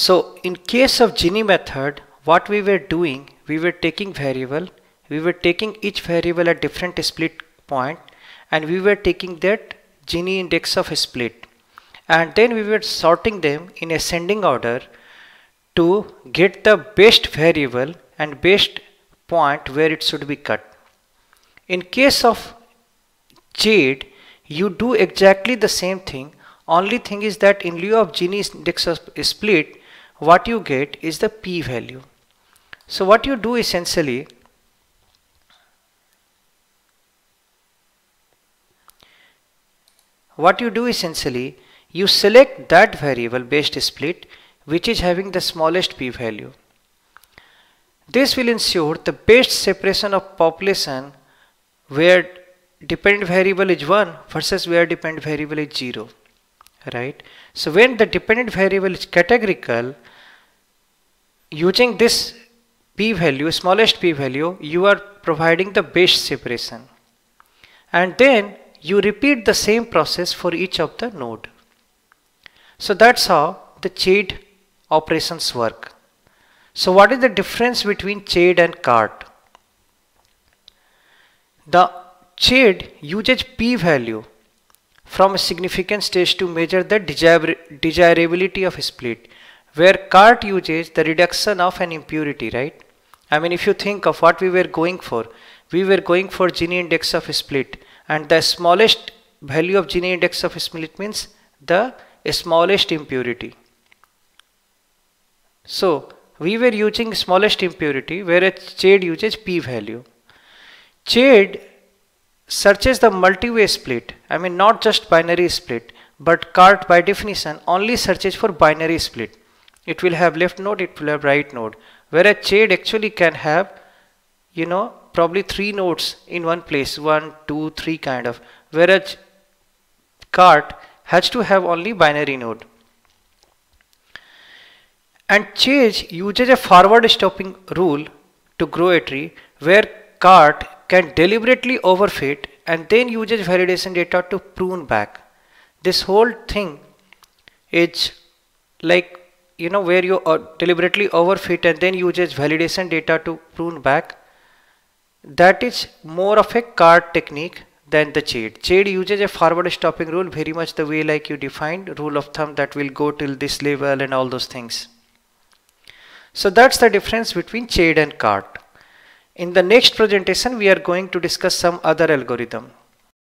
So in case of Gini method, what we were doing, we were taking variable, we were taking each variable at different split point and we were taking that Gini index of split and then we were sorting them in ascending order to get the best variable and best point where it should be cut. In case of CHAID, you do exactly the same thing. Only thing is that in lieu of Gini index of split, what you get is the p-value. So what you do essentially, what you do essentially, you select that variable based split which is having the smallest p-value. This will ensure the best separation of population where dependent variable is 1 versus where dependent variable is 0 right? So when the dependent variable is categorical using this p-value smallest p-value you are providing the best separation. And then you repeat the same process for each of the node. So that's how the CHAID operations work. So what is the difference between CHAID and CART the CHAID uses p-value from a significant stage to measure the desirability of a split where CART uses the reduction of an impurity right? I mean if you think of what we were going for we were going for Gini index of a split and the smallest value of Gini index of a split means the smallest impurity. So we were using smallest impurity where whereas CHAID uses p-value CHAID searches the multi-way split. I mean not just binary split but CART by definition only searches for binary split. It will have left node, it will have right node. Whereas CHAID actually can have you know probably three nodes in one place, one, two, three kind of. Whereas CART has to have only binary node. And CHAID uses a forward stopping rule to grow a tree where CART can deliberately overfit and then uses validation data to prune back. This whole thing is like you know where you uh, deliberately overfit and then uses validation data to prune back. That is more of a CART technique than the CHAID. CHAID uses a forward stopping rule very much the way like you defined rule of thumb that will go till this level and all those things. So that's the difference between CHAID and CART. In the next presentation, we are going to discuss some other algorithm.